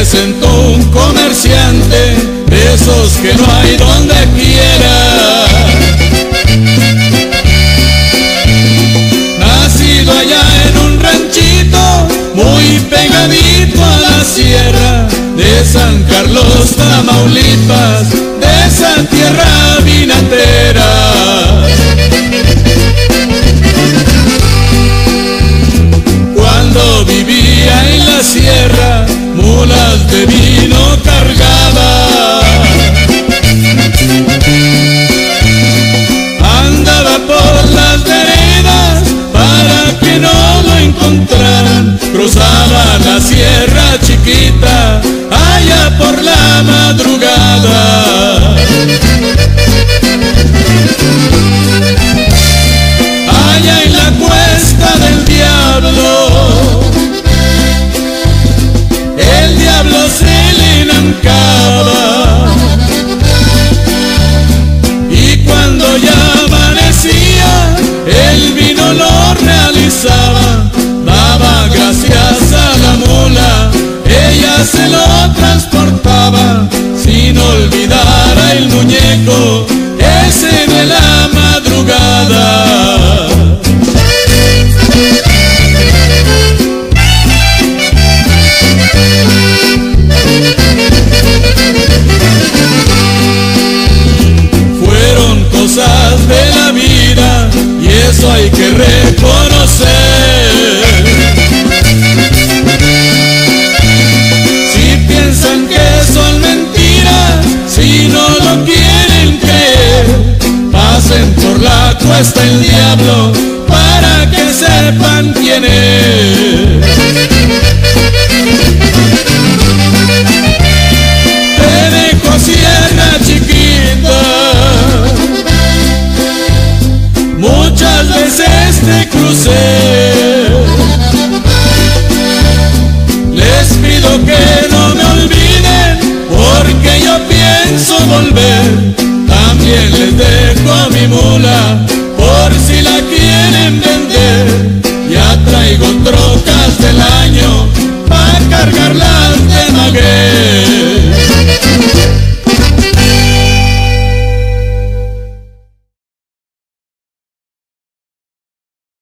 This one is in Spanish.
presentó un comerciante, de esos que no hay donde quiera. Nacido allá en un ranchito, muy pegadito a la sierra de San Carlos, Tamaulipas, de esa Sierra chiquita allá por la madrugada. Olvidar el muñeco, ese de la madrugada. Fueron cosas de la vida y eso hay que la cuesta el diablo para que sepan quién es. Te dejo sierra chiquita, muchas veces te crucé. Les pido que no me olviden, porque yo pienso volver. También les dejo mi mula